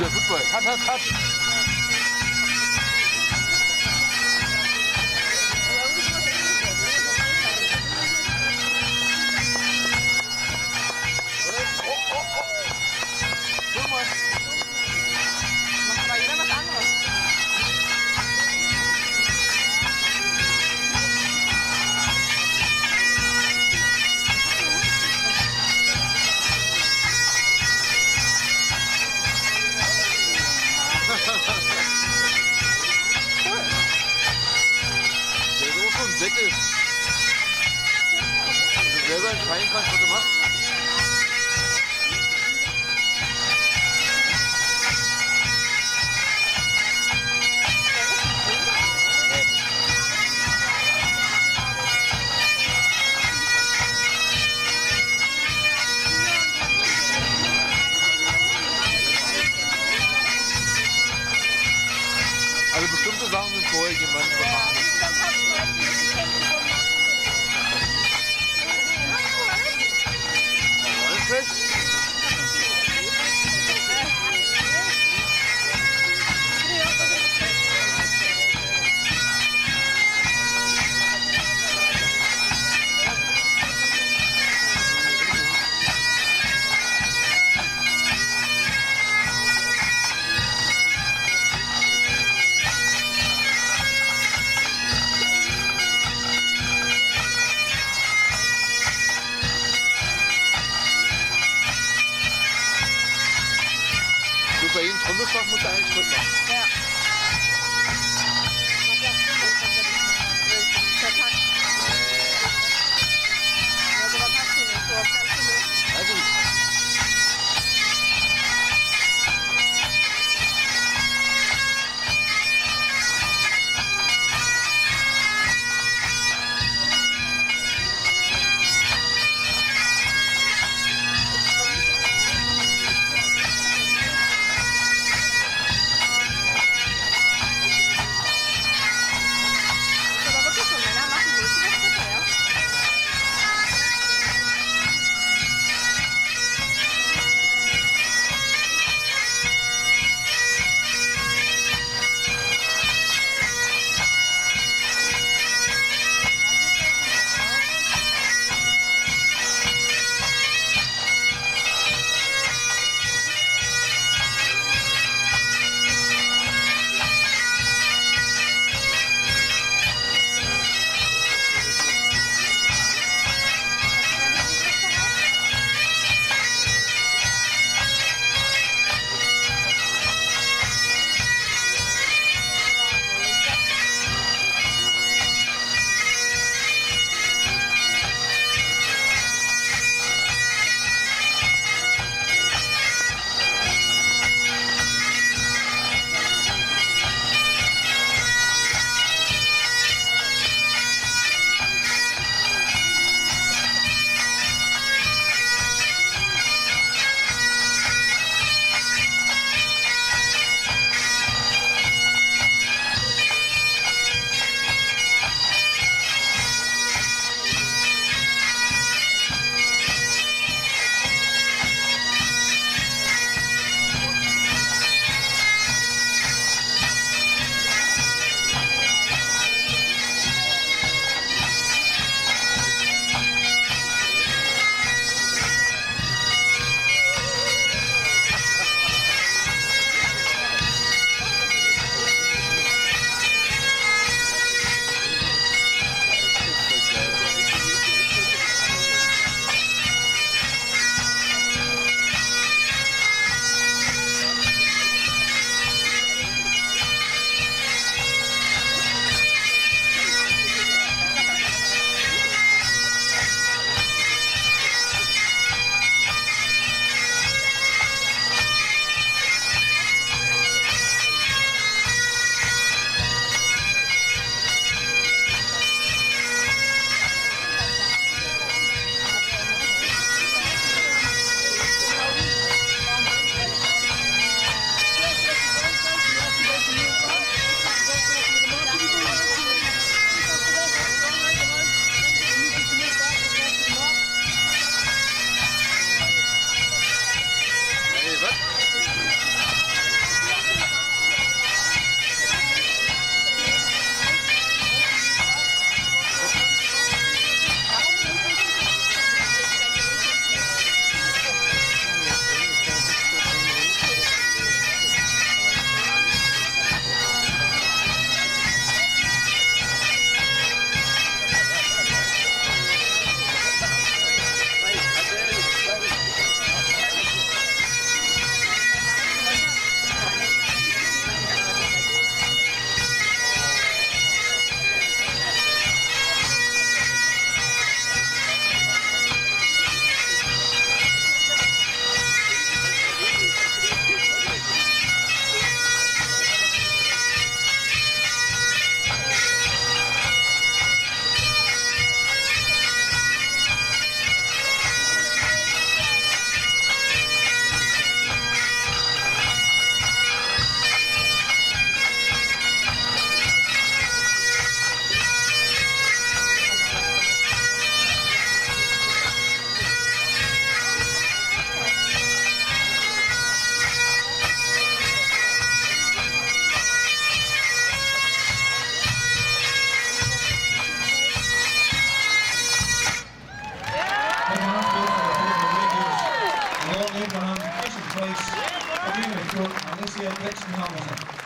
也来来他他他 Deckel. Wenn du selber entscheiden kannst, was du machst. Thank you, Mr. yourself muita gente anklet. ve Çinhan Hocam.